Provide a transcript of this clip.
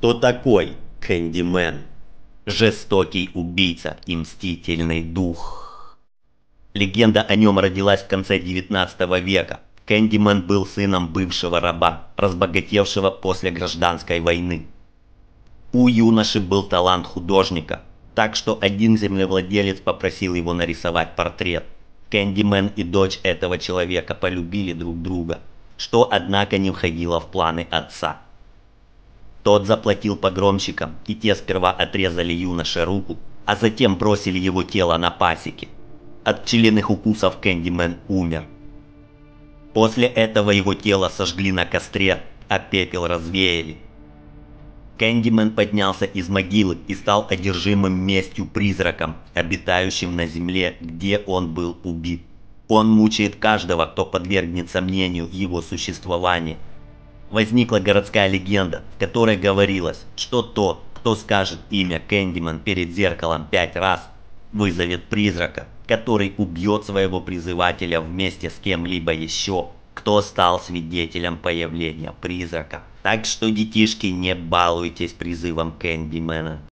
Кто такой Кэндимен? Жестокий убийца и мстительный дух. Легенда о нем родилась в конце 19 века. Кэндимен был сыном бывшего раба, разбогатевшего после гражданской войны. У юноши был талант художника, так что один землевладелец попросил его нарисовать портрет. Кэндимен и дочь этого человека полюбили друг друга, что однако не входило в планы отца. Тот заплатил погромщикам, и те сперва отрезали юноше руку, а затем бросили его тело на пасеке. От пчелиных укусов Кэндимен умер. После этого его тело сожгли на костре, а пепел развеяли. Кэндимен поднялся из могилы и стал одержимым местью призраком, обитающим на земле, где он был убит. Он мучает каждого, кто подвергнет сомнению его существования. Возникла городская легенда, в которой говорилось, что тот, кто скажет имя Кэндиман перед зеркалом пять раз, вызовет призрака, который убьет своего призывателя вместе с кем-либо еще, кто стал свидетелем появления призрака. Так что, детишки, не балуйтесь призывом Кэндимена.